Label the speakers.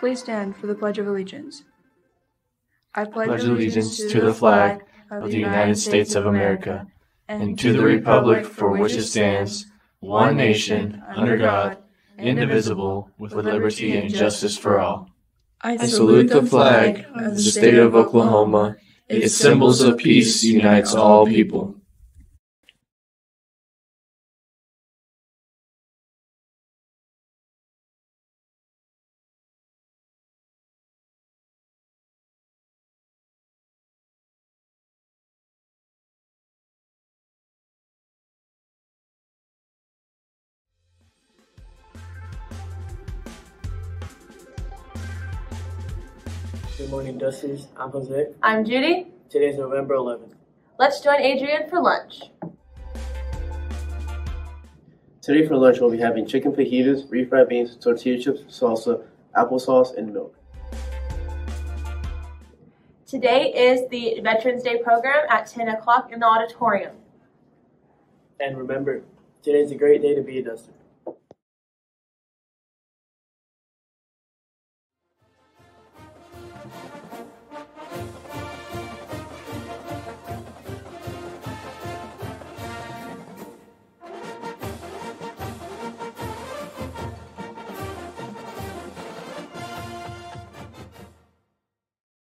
Speaker 1: Please stand for the Pledge of Allegiance. I
Speaker 2: pledge allegiance to the flag of the United States of America and to the republic for which it stands, one nation, under God, indivisible, with liberty and justice for all. I salute the flag of the state of Oklahoma. Its symbols of peace unites all people.
Speaker 3: Good morning, Dusters. I'm Jose.
Speaker 4: I'm Judy.
Speaker 3: Today's November 11th.
Speaker 4: Let's join Adrian for lunch.
Speaker 3: Today for lunch, we'll be having chicken fajitas, refried beans, tortilla chips, salsa, applesauce, and milk.
Speaker 4: Today is the Veterans Day program at 10 o'clock in the auditorium.
Speaker 3: And remember, today's a great day to be a Duster.